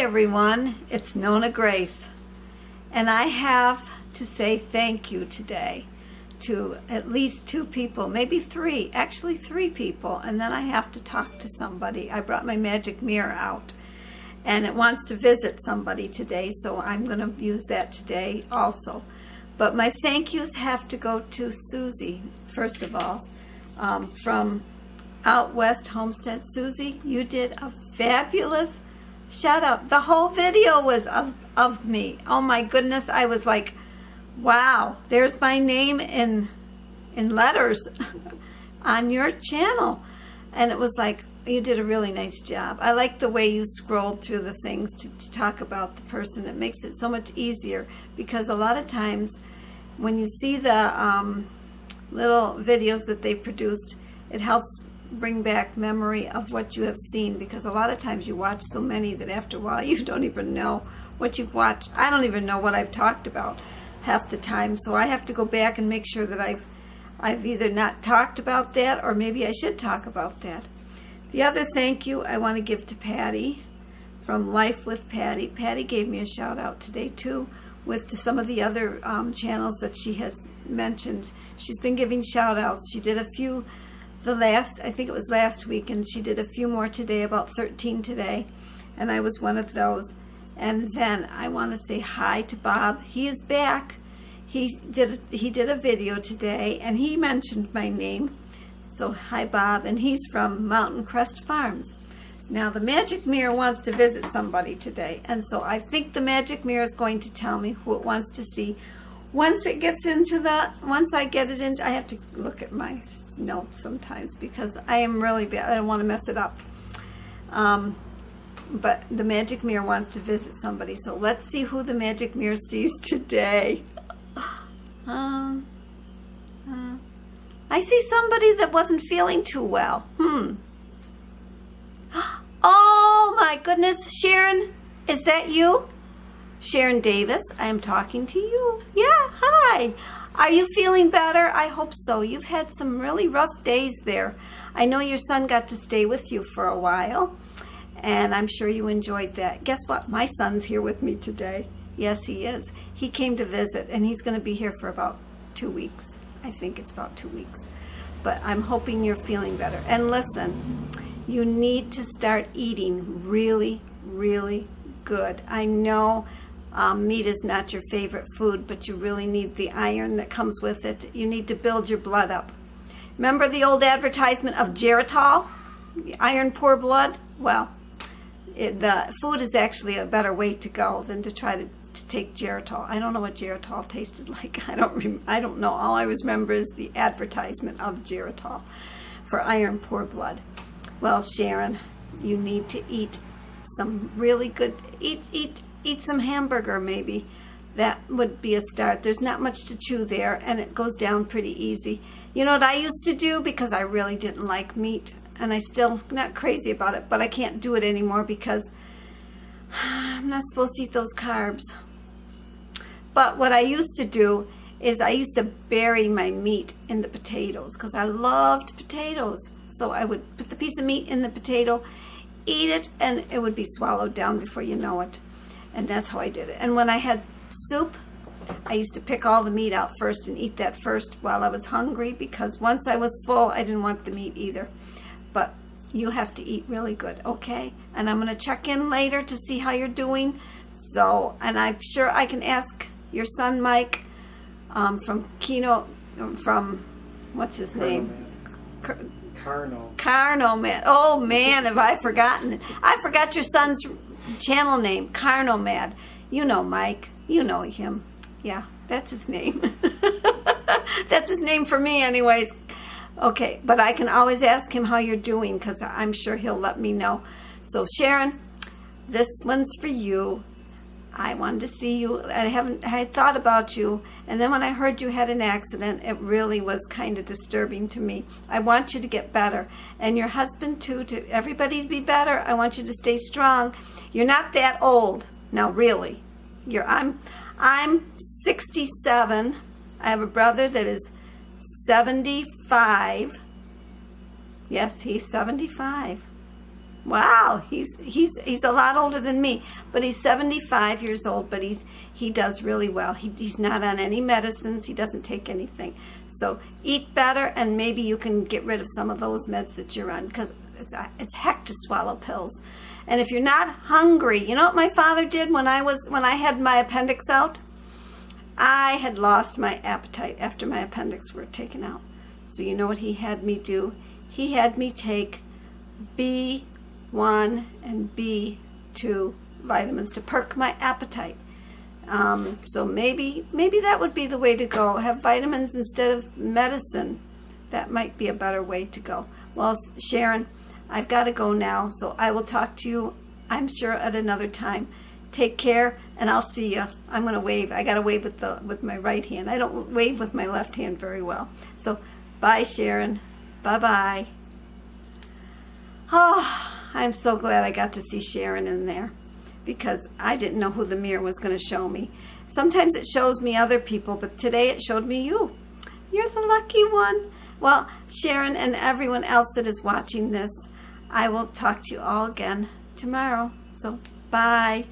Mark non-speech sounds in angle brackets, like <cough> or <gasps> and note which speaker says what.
Speaker 1: everyone, it's Nonna Grace, and I have to say thank you today to at least two people, maybe three, actually three people, and then I have to talk to somebody. I brought my magic mirror out, and it wants to visit somebody today, so I'm going to use that today also. But my thank yous have to go to Susie, first of all, um, from Out West Homestead. Susie, you did a fabulous shout up. The whole video was of, of me. Oh my goodness, I was like, wow, there's my name in, in letters <laughs> on your channel. And it was like, you did a really nice job. I like the way you scrolled through the things to, to talk about the person. It makes it so much easier because a lot of times when you see the um, little videos that they produced, it helps bring back memory of what you have seen because a lot of times you watch so many that after a while <laughs> you don't even know what you've watched. I don't even know what I've talked about half the time, so I have to go back and make sure that I've I've either not talked about that or maybe I should talk about that. The other thank you I want to give to Patti from Life with Patti. Patti gave me a shout out today too with some of the other um, channels that she has mentioned. She's been giving shout outs. She did a few the last, I think it was last week, and she did a few more today, about 13 today, and I was one of those. And then I want to say hi to Bob. He is back. He did he did a video today, and he mentioned my name. So hi, Bob, and he's from Mountain Crest Farms. Now the magic mirror wants to visit somebody today, and so I think the magic mirror is going to tell me who it wants to see once it gets into that, once I get it into, I have to look at my notes sometimes because I am really bad. I don't want to mess it up. Um, but the magic mirror wants to visit somebody. So let's see who the magic mirror <laughs> sees today. Um, uh, I see somebody that wasn't feeling too well. Hmm. <gasps> Oh my goodness, Sharon, is that you? Sharon Davis, I am talking to you. Yeah, hi. Are you feeling better? I hope so. You've had some really rough days there. I know your son got to stay with you for a while, and I'm sure you enjoyed that. Guess what? My son's here with me today. Yes, he is. He came to visit, and he's going to be here for about two weeks. I think it's about two weeks. But I'm hoping you're feeling better. And listen, you need to start eating really, really good. I know um, meat is not your favorite food, but you really need the iron that comes with it. You need to build your blood up. Remember the old advertisement of Geritol? Iron poor blood? Well, it, the food is actually a better way to go than to try to, to take Geritol. I don't know what Geritol tasted <laughs> like. I don't I don't know. All I remember is the advertisement of Geritol for iron poor blood. Well, Sharon, you need to eat some really good eat eat eat some hamburger maybe. That would be a start. There's not much to chew there, and it goes down pretty easy. You know what I used to do because I really didn't like meat, and I still not crazy about it, but I can't do it anymore because I'm not supposed to eat those carbs. But what I used to do is I used to bury my meat in the potatoes because I loved potatoes. So I would put the piece of meat in the potato, eat it, and it would be swallowed down before you know it. And that's how I did it. And when I had soup, I used to pick all the meat out first and eat that first while I was hungry because once I was full, I didn't want the meat either. But you have to eat really good, okay? And I'm going to check in later to see how you're doing. So, and I'm sure I can ask your son Mike um, from Kino, from, what's his name?
Speaker 2: Carno.
Speaker 1: Carno, man. Oh, man, have I forgotten. I forgot your son's channel name, Carnomad. You know Mike. You know him. Yeah, that's his name. <laughs> that's his name for me anyways. Okay, but I can always ask him how you're doing because I'm sure he'll let me know. So Sharon, this one's for you. I wanted to see you. I haven't I had thought about you. And then when I heard you had an accident, it really was kind of disturbing to me. I want you to get better. And your husband too, to everybody to be better. I want you to stay strong. You're not that old. Now really. You're I'm I'm 67. I have a brother that is 75. Yes, he's 75. Wow, he's he's he's a lot older than me, but he's 75 years old. But he's he does really well. He, he's not on any medicines. He doesn't take anything. So eat better, and maybe you can get rid of some of those meds that you're on because it's it's heck to swallow pills. And if you're not hungry, you know what my father did when I was when I had my appendix out. I had lost my appetite after my appendix were taken out. So you know what he had me do? He had me take B one and B2 vitamins to perk my appetite. Um, so maybe maybe that would be the way to go. Have vitamins instead of medicine. That might be a better way to go. Well, Sharon, I've got to go now, so I will talk to you, I'm sure, at another time. Take care, and I'll see you. I'm going to wave. I got to wave with the with my right hand. I don't wave with my left hand very well. So, bye, Sharon. Bye-bye. Oh. I'm so glad I got to see Sharon in there because I didn't know who the mirror was going to show me. Sometimes it shows me other people, but today it showed me you. You're the lucky one. Well, Sharon and everyone else that is watching this, I will talk to you all again tomorrow. So, bye.